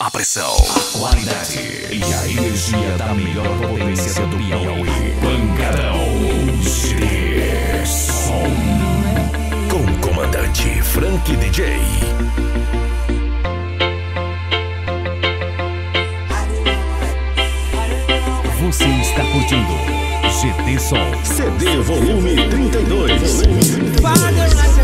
A pressão, a qualidade e a energia da melhor potência do Piauí. Pancadão de som. Com o comandante Frank DJ. Você está curtindo GT Sol. CD volume 32. Volume 32.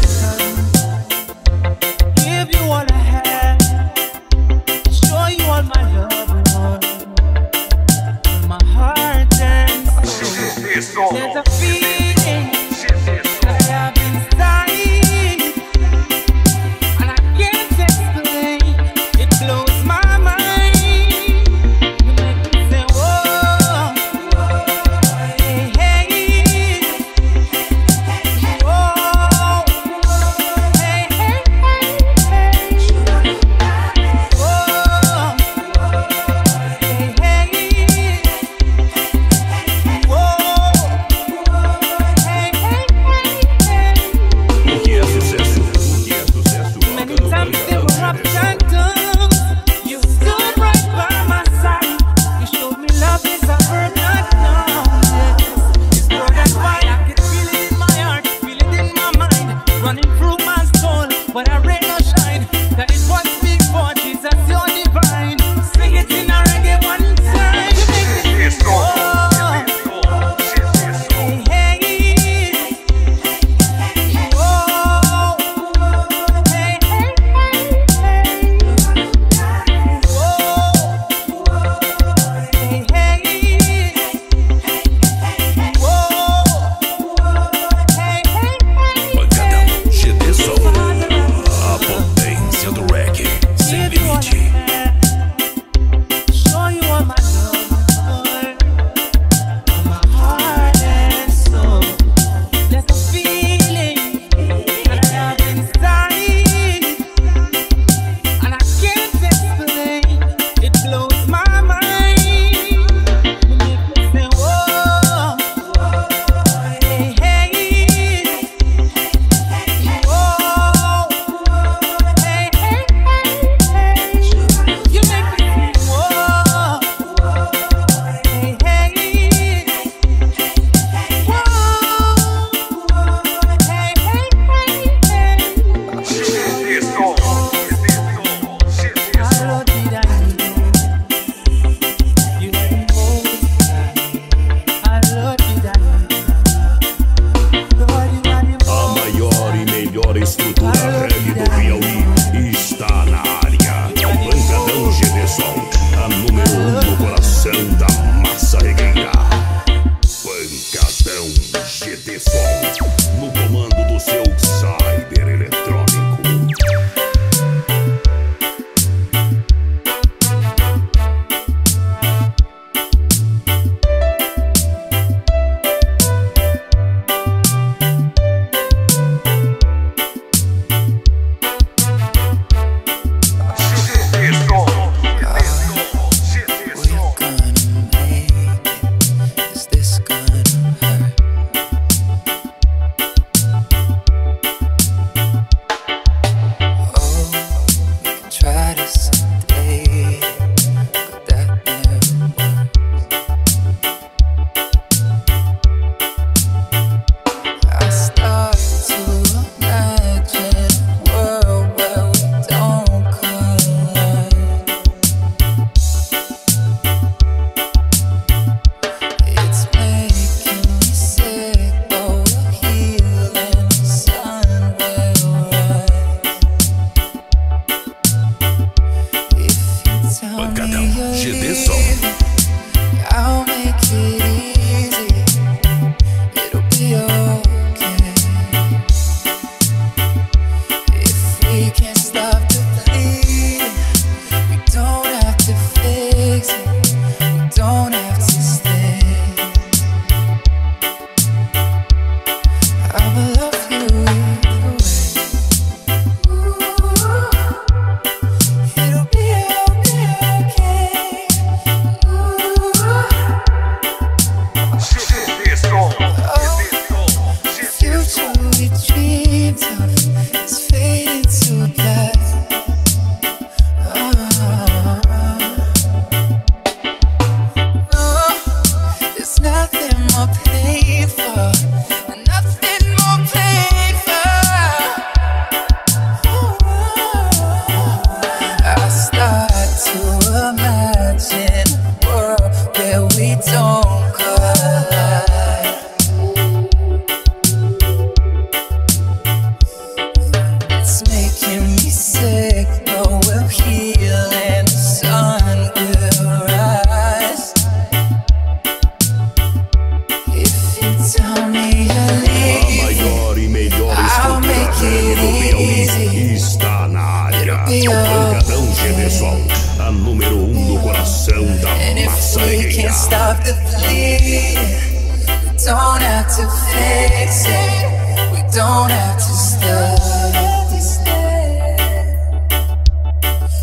don't have to fix it. We don't have to stop.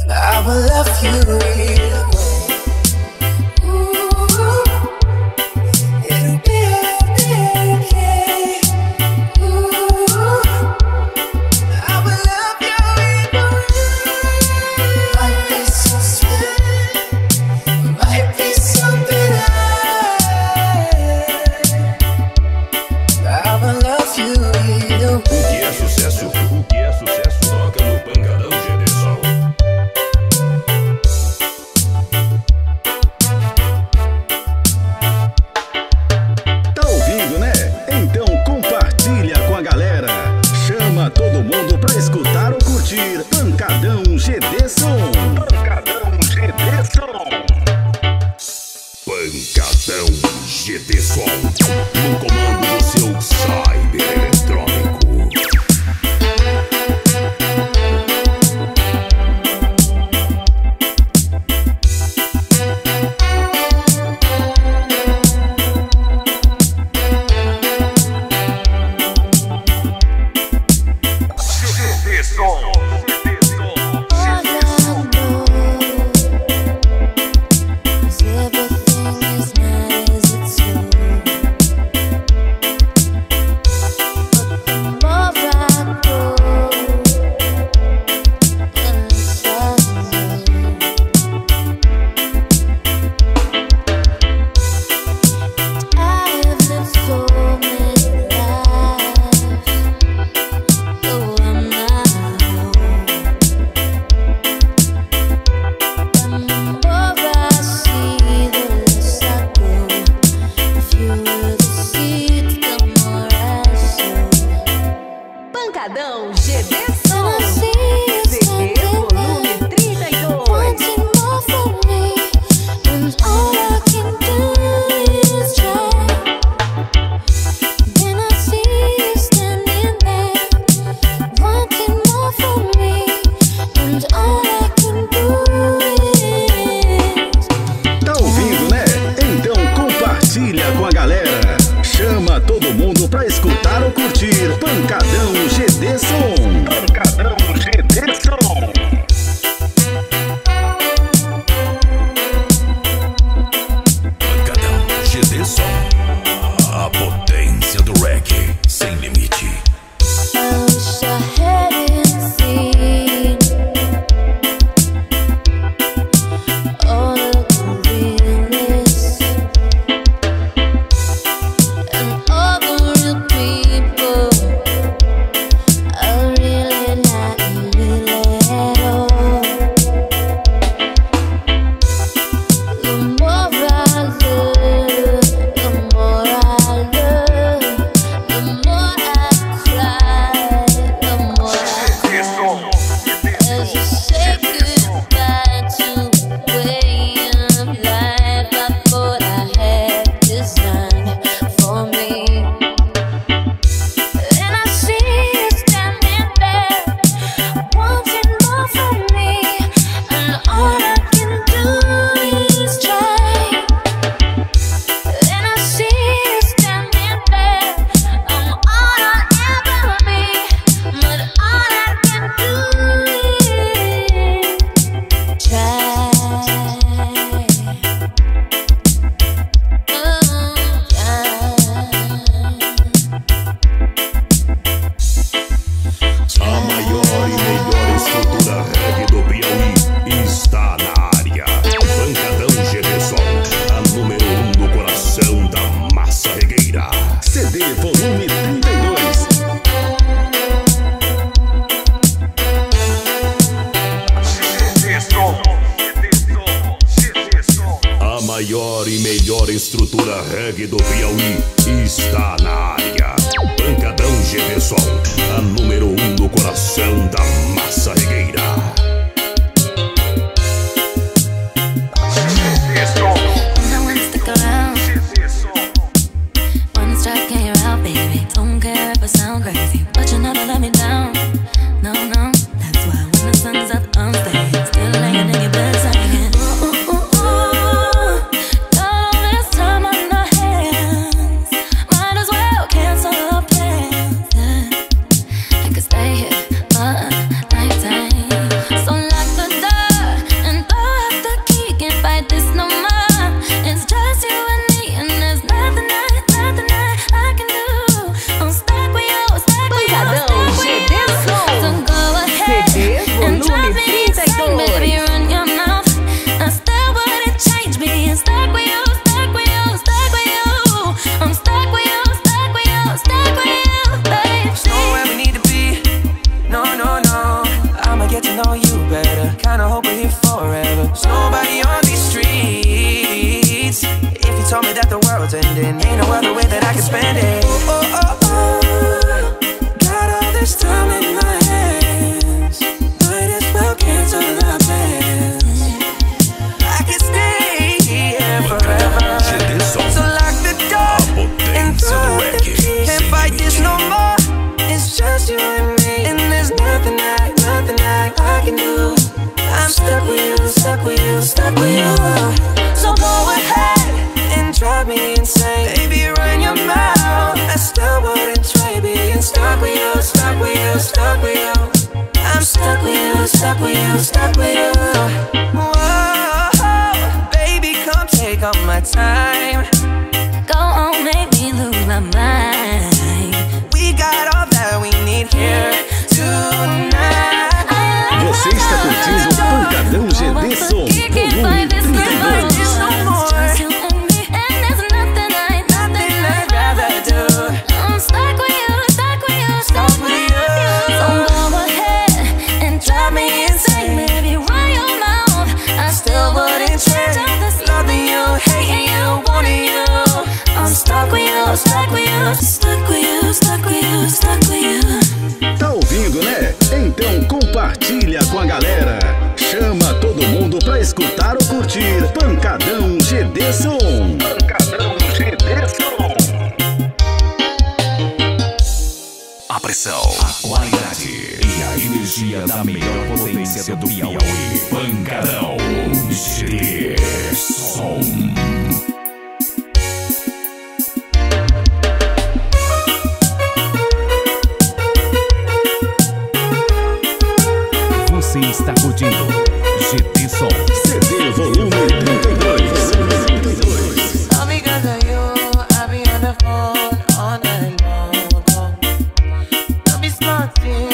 I will love you. GD volume 32. A maior e melhor estrutura reggae do sound crazy. So go ahead and drive me insane. Baby, run your mouth. I still wouldn't try being stuck with you, stuck with you, stuck with you. I'm stuck with you, stuck with you, stuck with you. stuck with you, stuck with you, stuck with you, stuck with you. Tá ouvindo, né? Então compartilha com a galera. Chama todo mundo pra escutar ou curtir Pancadão GD Som. Pancadão GD Som. A pressão, a qualidade e a energia da melhor potência do Piauí. Pancadão GD Som. nothing.